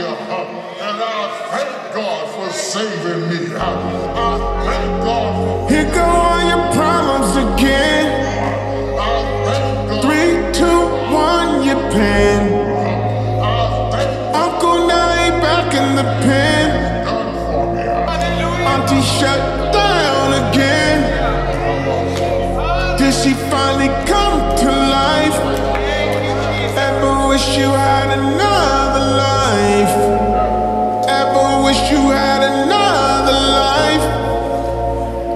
hallelujah. Uh, and I thank God for saving me. I, I thank God Here go all your problems again. Three, two, one, your pen. Uh, Uncle now he back in the pen. Auntie shut down again. Did she finally come to life? Ever wish you had enough? wish you had another life.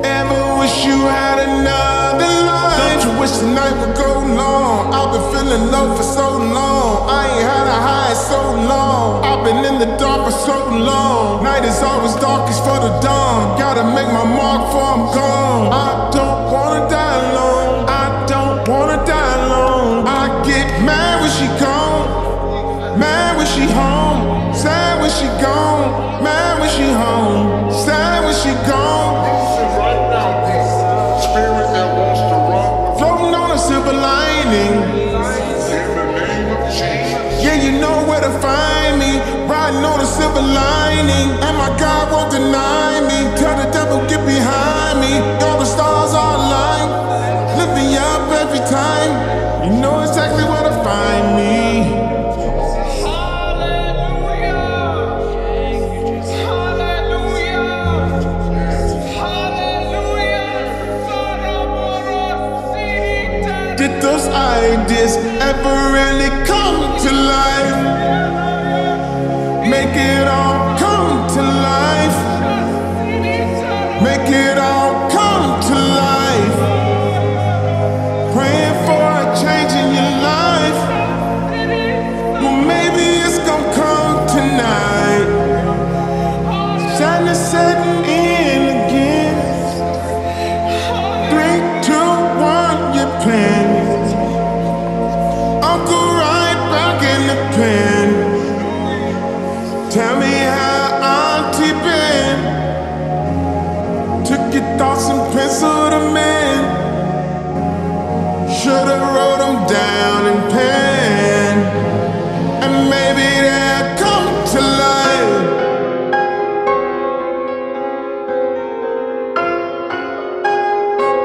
Ever wish you had another life. Don't you wish the night would go long? I've been feeling low for so long. I ain't had a high so long. I've been in the dark for so long. Night is always darkest for the dawn. like this ever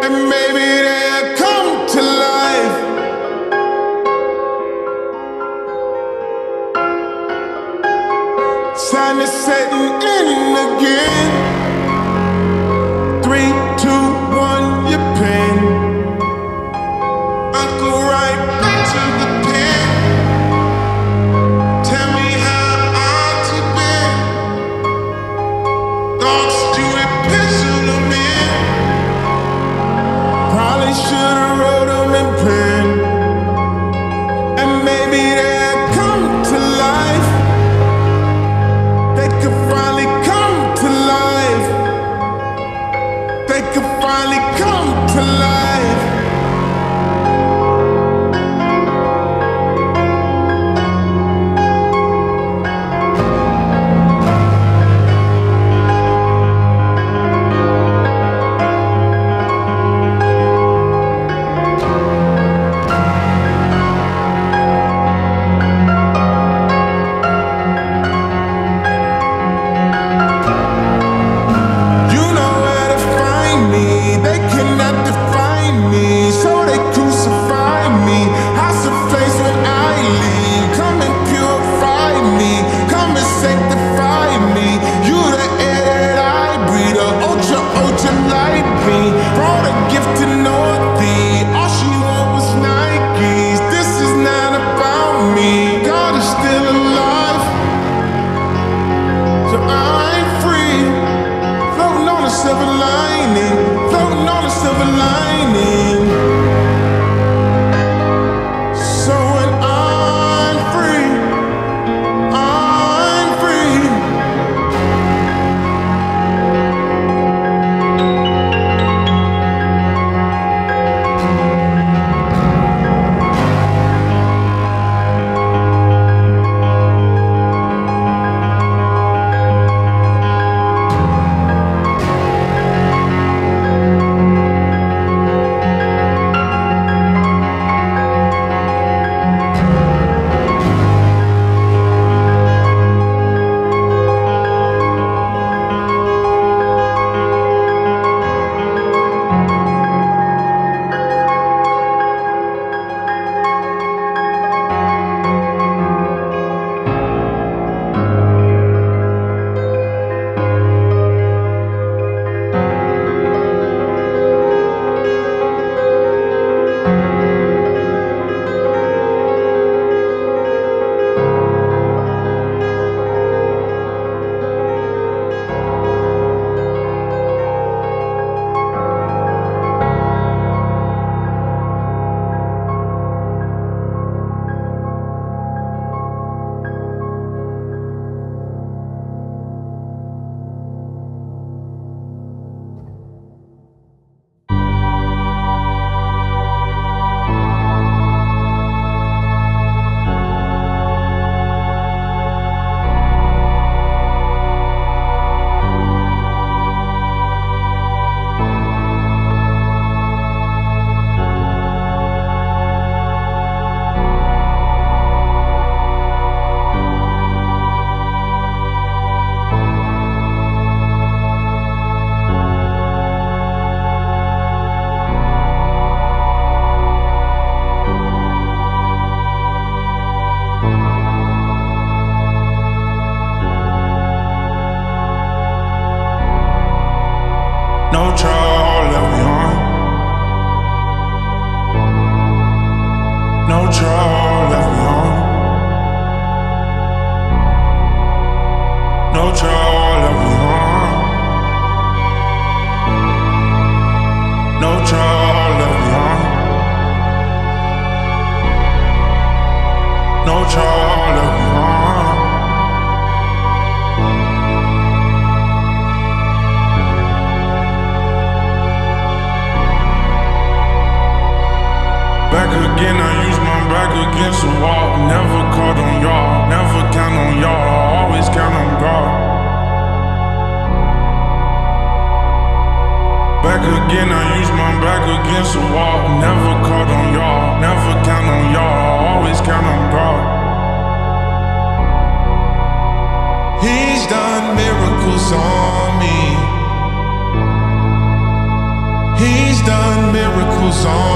maybe they silver lining, floating on a silver lining. no trouble. Miracles